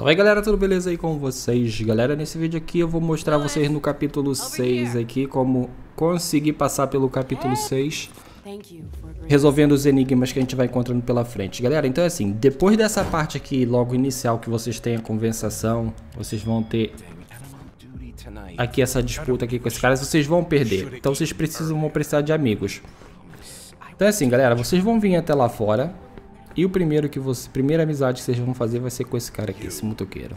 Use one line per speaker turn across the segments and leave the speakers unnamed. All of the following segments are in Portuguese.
Oi galera, tudo beleza aí com vocês? Galera, nesse vídeo aqui eu vou mostrar a vocês no capítulo 6 aqui como conseguir passar pelo capítulo 6 resolvendo os enigmas que a gente vai encontrando pela frente. Galera, então é assim, depois dessa parte aqui logo inicial que vocês têm a conversação, vocês vão ter aqui essa disputa aqui com esses caras, vocês vão perder. Então vocês precisam vão precisar de amigos. Então é assim, galera, vocês vão vir até lá fora, e o primeiro que você, primeira amizade que vocês vão fazer vai ser com esse cara aqui, esse motoqueiro.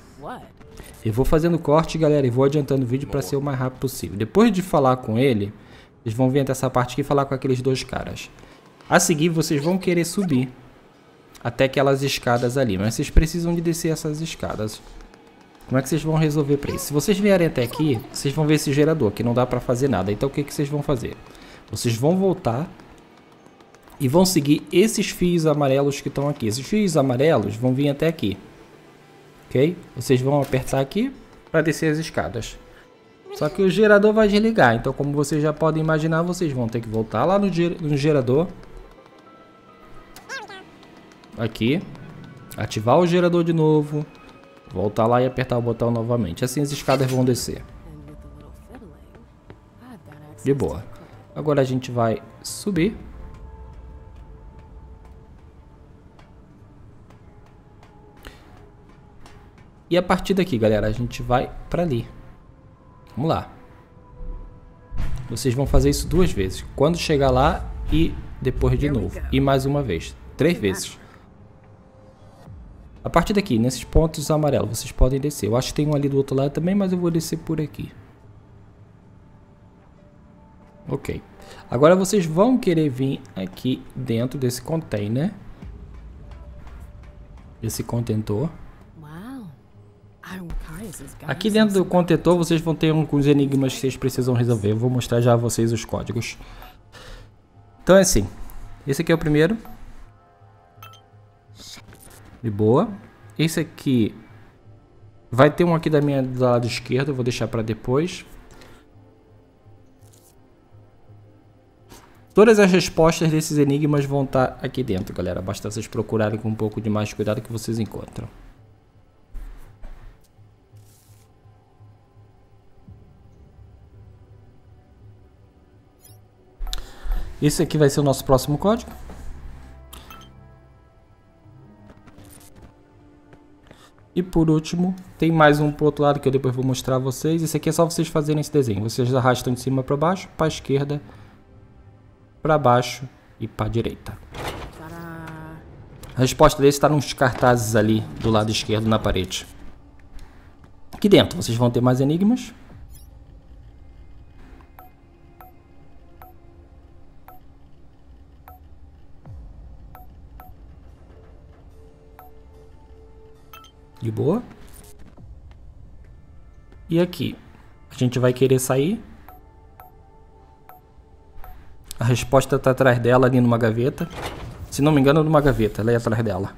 Eu vou fazendo corte, galera, e vou adiantando o vídeo para ser o mais rápido possível. Depois de falar com ele, vocês vão vir até essa parte aqui e falar com aqueles dois caras. A seguir, vocês vão querer subir até aquelas escadas ali, mas vocês precisam de descer essas escadas. Como é que vocês vão resolver para isso? Se vocês vierem até aqui, vocês vão ver esse gerador, que não dá para fazer nada. Então o que, que vocês vão fazer? Vocês vão voltar e vão seguir esses fios amarelos que estão aqui. Esses fios amarelos vão vir até aqui. Ok? Vocês vão apertar aqui para descer as escadas. Só que o gerador vai desligar. Então, como vocês já podem imaginar, vocês vão ter que voltar lá no, no gerador. Aqui. Ativar o gerador de novo. Voltar lá e apertar o botão novamente. Assim as escadas vão descer. De boa. Agora a gente vai subir. E a partir daqui, galera, a gente vai para ali. Vamos lá. Vocês vão fazer isso duas vezes. Quando chegar lá e depois de novo. E mais uma vez. Três vezes. A partir daqui, nesses pontos amarelos, vocês podem descer. Eu acho que tem um ali do outro lado também, mas eu vou descer por aqui. Ok. Agora vocês vão querer vir aqui dentro desse container. Esse contentor. Aqui dentro do contentor vocês vão ter alguns enigmas que vocês precisam resolver. Eu vou mostrar já a vocês os códigos. Então é assim. Esse aqui é o primeiro. De boa. Esse aqui vai ter um aqui da minha do lado esquerdo. Eu vou deixar para depois. Todas as respostas desses enigmas vão estar tá aqui dentro, galera. Basta vocês procurarem com um pouco de mais cuidado que vocês encontram. Esse aqui vai ser o nosso próximo código. E por último, tem mais um pro outro lado que eu depois vou mostrar a vocês. Esse aqui é só vocês fazerem esse desenho. Vocês arrastam de cima para baixo, para esquerda, para baixo e para direita. A resposta desse está nos cartazes ali do lado esquerdo na parede. Aqui dentro vocês vão ter mais enigmas. De boa. E aqui, a gente vai querer sair. A resposta está atrás dela ali numa gaveta. Se não me engano, numa gaveta, ela é atrás dela.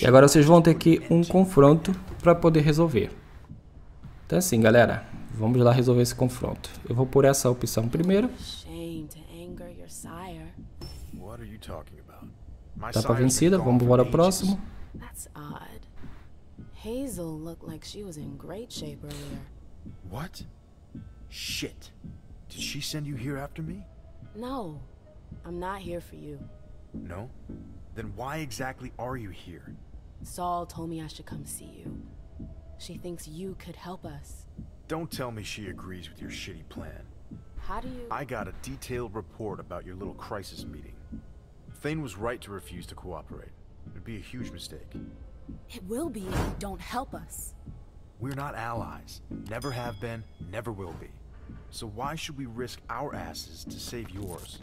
E agora vocês vão ter aqui um confronto para poder resolver. Então assim, galera, vamos lá resolver esse confronto. Eu vou por essa opção primeiro. Tá para vencida, vamos embora próximo. That's odd.
Hazel looked like she was in great shape earlier.
What? Shit. Did she send you here after me?
No. I'm not here for you.
No? Then why exactly are you here?
Saul told me I should come see you. She thinks you could help us.
Don't tell me she agrees with your shitty plan.
How do you...
I got a detailed report about your little crisis meeting. Thane was right to refuse to cooperate. It'd be a huge mistake.
It will be if you don't help us.
We're not allies. Never have been, never will be. So why should we risk our asses to save yours?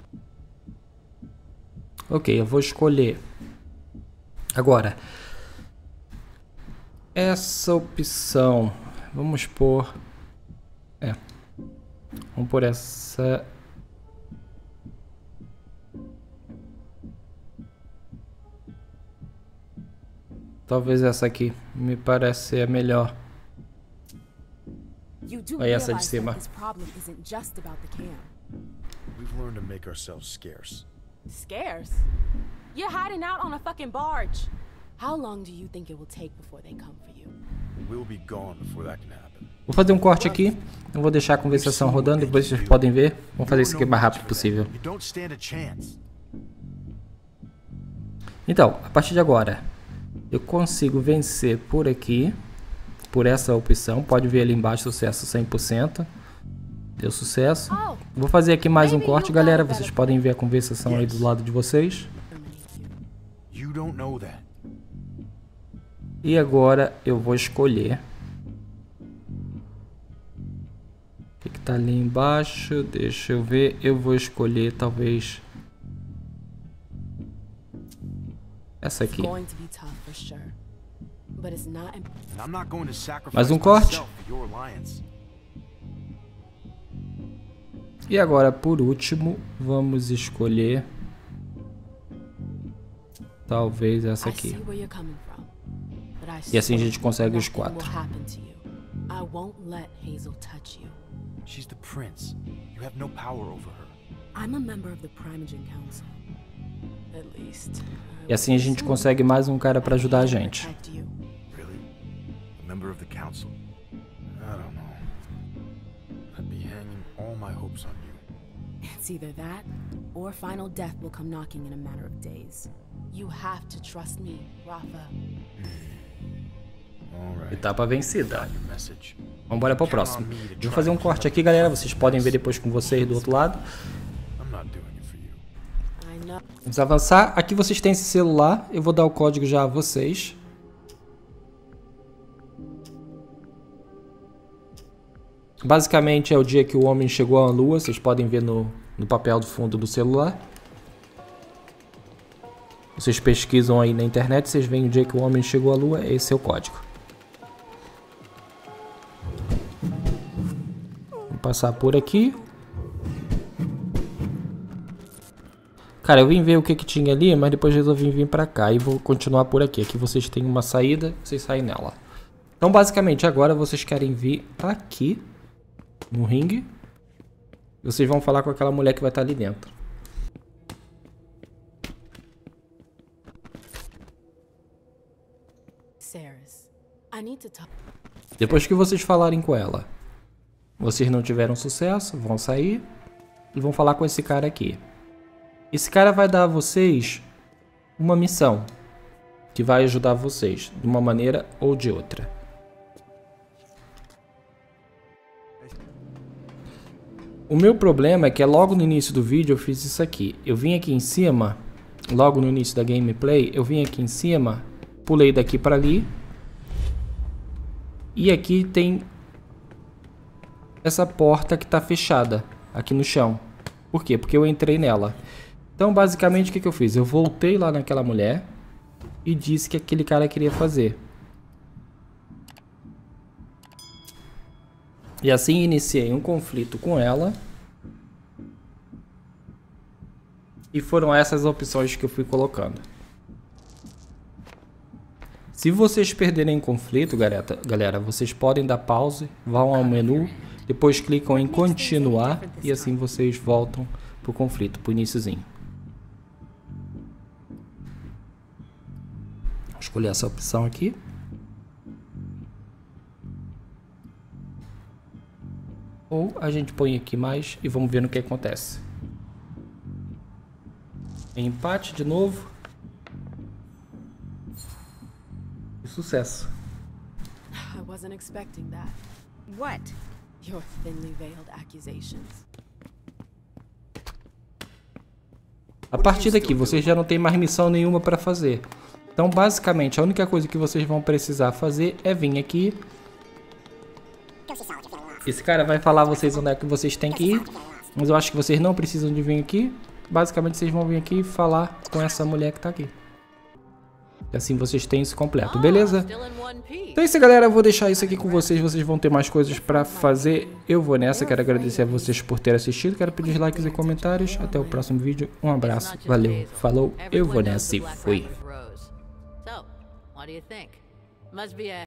Ok, eu vou escolher. Agora, essa opção, vamos por, é, vamos por essa Talvez essa aqui me parece ser a melhor. Aí essa de cima.
We've learned to make ourselves scarce.
Scarce? You're hiding out on a fucking barge. How long do you think it will take before they come for you?
We'll be gone before that can happen.
Vou fazer um corte aqui. Eu vou deixar a conversação rodando, depois vocês podem ver. Vamos fazer isso aqui o mais rápido possível. Então, a partir de agora, eu consigo vencer por aqui, por essa opção. Pode ver ali embaixo, sucesso 100%. Deu sucesso. Vou fazer aqui mais um corte, galera. Vocês podem ver a conversação aí do lado de vocês.
You don't know that.
E agora eu vou escolher. O que, que tá ali embaixo? Deixa eu ver. Eu vou escolher talvez essa aqui. Mais um corte.
myself for your alliance.
E agora, por último, vamos escolher talvez essa
I
aqui.
see where you're coming from. But I
E assim a gente consegue os quatro.
I won't let Hazel touch you.
She's the prince. You have no power over her.
I'm a member of the Primogen Council. At least. I
E assim a gente consegue mais um cara para ajudar a
can
gente.
It's either that or final death will come knocking in a matter of days. You have to trust me, Rafa.
Right.
Etapa vencida. Vamos embora pro próximo. Vou fazer um corte aqui, galera. Vocês podem ver depois com vocês do outro lado. Vamos avançar. Aqui vocês têm esse celular. Eu vou dar o código já a vocês. Basicamente é o dia que o homem chegou à lua. Vocês podem ver no, no papel do fundo do celular. Vocês pesquisam aí na internet, vocês veem o dia que o homem chegou à lua. Esse é o código. Vou passar por aqui. Cara, eu vim ver o que, que tinha ali, mas depois resolvi vir pra cá e vou continuar por aqui. Aqui vocês têm uma saída, vocês saem nela. Então, basicamente, agora vocês querem vir aqui no ringue. Vocês vão falar com aquela mulher que vai estar ali dentro. Depois que vocês falarem com ela, vocês não tiveram sucesso, vão sair e vão falar com esse cara aqui. Esse cara vai dar a vocês uma missão que vai ajudar vocês de uma maneira ou de outra. O meu problema é que logo no início do vídeo eu fiz isso aqui. Eu vim aqui em cima, logo no início da gameplay, eu vim aqui em cima, pulei daqui para ali e aqui tem essa porta que está fechada aqui no chão. Por quê? Porque eu entrei nela. Então, basicamente, o que, que eu fiz? Eu voltei lá naquela mulher e disse que aquele cara queria fazer. E assim iniciei um conflito com ela. E foram essas opções que eu fui colocando. Se vocês perderem em conflito, galera, galera, vocês podem dar pause, vão ao menu, depois clicam em continuar e assim vocês voltam pro conflito, pro iniciozinho. Vou escolher essa opção aqui. Ou a gente põe aqui mais e vamos ver no que acontece. Empate de novo. E sucesso.
I wasn't expecting that.
What?
Your thinly veiled accusations.
A partir daqui, vocês já não tem mais missão nenhuma para fazer. Então, basicamente, a única coisa que vocês vão precisar fazer é vir aqui. Esse cara vai falar a vocês onde é que vocês têm que ir. Mas eu acho que vocês não precisam de vir aqui. Basicamente, vocês vão vir aqui e falar com essa mulher que tá aqui. E assim vocês têm isso completo, beleza?
One piece.
Então é isso, galera. Eu vou deixar isso aqui com vocês. Vocês vão ter mais coisas pra fazer. Eu vou nessa. Quero agradecer a vocês por terem assistido. Quero pedir likes e comentários. Até o próximo vídeo. Um abraço. Valeu. Falou. Eu vou nessa e fui.
Do you think? Must be a